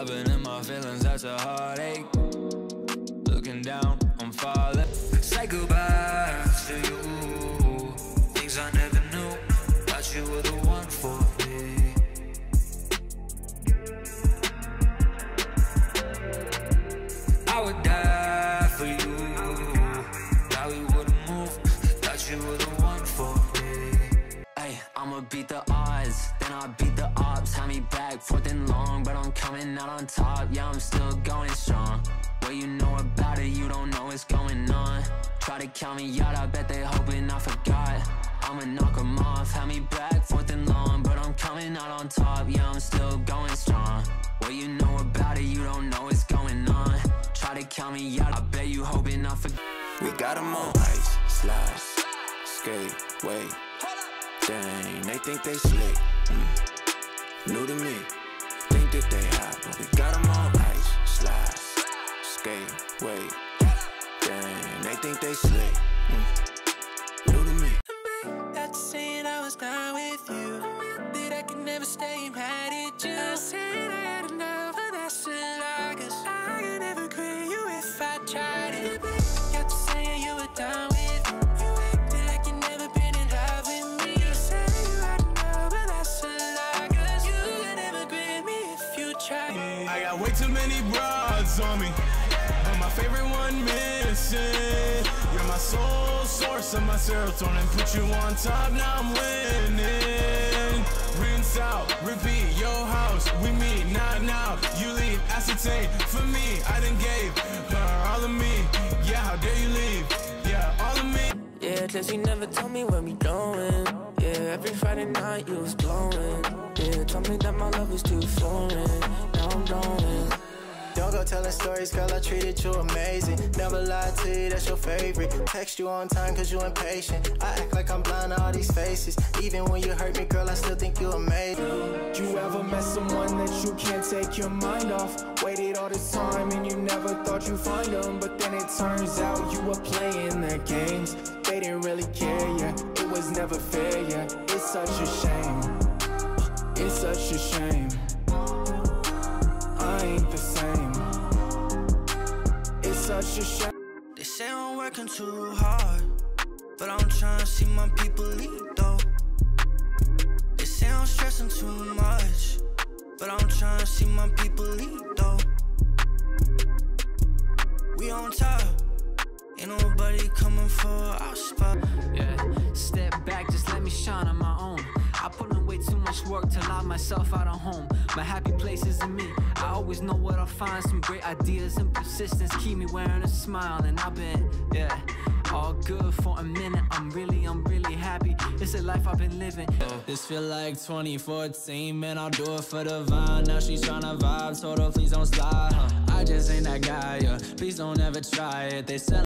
I've been in my feelings, that's a heartache. I'ma beat the odds, then I beat the odds. Have me back, forth and long, but I'm coming out on top. Yeah, I'm still going strong. What you know about it, you don't know what's going on. Try to count me out, I bet they hoping I forgot. I'ma knock 'em off, have me back, forth and long, but I'm coming out on top. Yeah, I'm still going strong. What you know about it, you don't know what's going on. Try to count me out, I bet you hoping I forgot. We got 'em on ice, slide, skate, wait. Dang, they think they slick. Mm. New to me, think that they hot, but we got 'em on ice, slide, skate, wait. Dang, they think they slick. Mm. New to me. After saying I was done with you, that I could never stay mad way too many broads on me, but my favorite one missing. You're my sole source of my serotonin. Put you on top, now I'm winning. Rinse out, repeat, your house, we meet, not now. You leave, ascertain for me. I done gave her all of me. Yeah, how dare you leave? Yeah, all of me. Yeah, cause you never told me where we going. Yeah, every Friday night you was blowing. Yeah, told me that my love was too foreign. I'm. Don't go telling stories, girl, I treated you amazing. Never lied to you, that's your favorite. Text you on time, cause you impatient. I act like I'm blind to all these faces. Even when you hurt me, girl, I still think you amazing. You ever met someone that you can't take your mind off? Waited all this time and you never thought you'd find them. But then it turns out you were playing their games. They didn't really care, yeah. It was never fair, yeah. It's such a shame. It's such a shame. Such a shame. They say I'm working too hard, but I'm trying to see my people eat though. They say I'm stressing too much, but I'm trying to see my people eat though. We on top, ain't nobody coming for our spot. Yeah, step back, just let me shine on my own. Much work to lock myself out of home. My happy place is in me. I always know what I'll find. Some great ideas and persistence keep me wearing a smile. And I've been, yeah, all good for a minute. I'm really, I'm really happy. It's a life I've been living. This feel like 2014, man. I'll do it for the vine. Now she's tryna vibe, told her please don't slide. Huh? I just ain't that guy, yeah. Please don't ever try it. They sell.